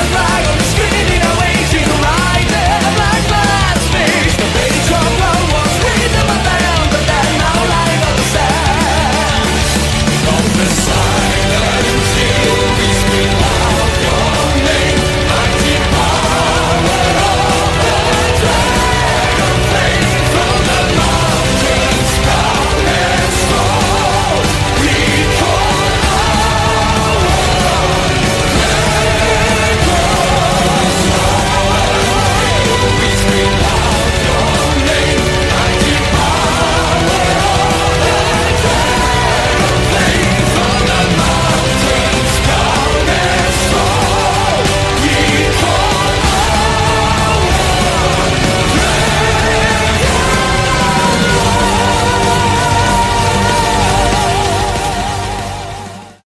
the right